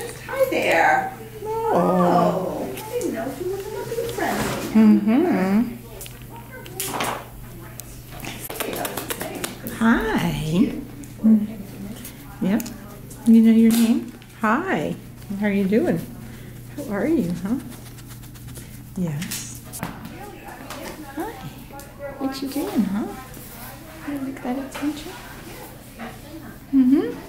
Hi there. Oh. Oh, I didn't know she was gonna be friendly. Mm-hmm. You know, it's the same. Hi. Mm. Yep. You know your name? Hi. How are you doing? How are you, huh? Yes. Hi. What you doing, huh? You like that attention? Mm-hmm.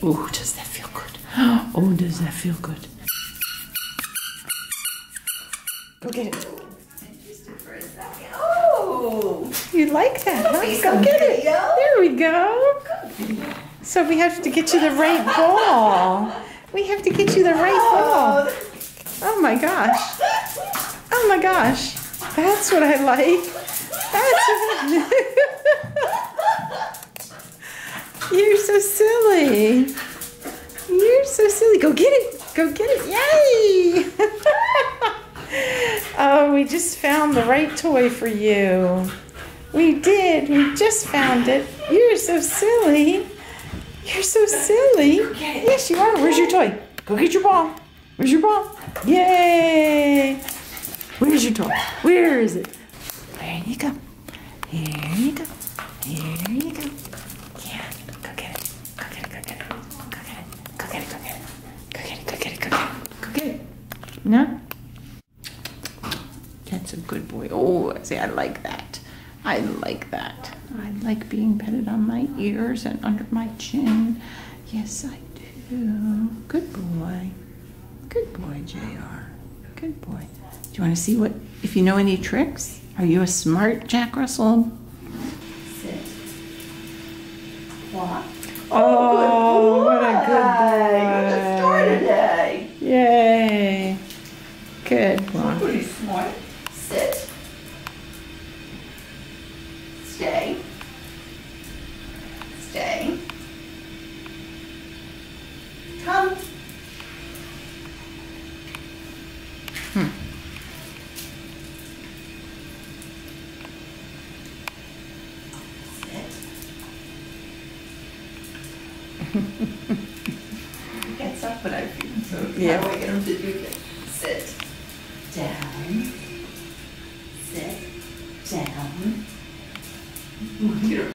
Oh, does that feel good? Oh, does that feel good? Go get it. For a second. Oh, You like that, huh? Go get it. There we go. So we have to get you the right ball. We have to get you the right oh. ball. Oh my gosh. Oh my gosh. That's what I like. That's what You're so silly. You're so silly. Go get it. Go get it. Yay! oh, we just found the right toy for you. We did. We just found it. You're so silly. You're so silly. Yes, you are. Where's your toy? Go get your ball. Where's your ball? Yay! Where's your toy? Where is it? There you go. Here you go. Here you go. Yeah. Go get it. Go get it. Go get it. Go get it. Go get it. Go get it. Go get it. Go get it. Go get it. Go get it. No? That's a good boy. Oh, see, I like that. I like that. I like being petted on my ears and under my chin. Yes, I do. Good boy. Good boy, JR. Good boy. Do you want to see what, if you know any tricks? Are you a smart Jack Russell? sit. Walk. Oh, what a Good story boy. today. Yay. Good one. Pretty smart. Sit. Stay. Stay. Come. Hmm. Sit. up when I feed him, so Yeah. how do I get him to do? Sit. Down. Sit. Down. You know,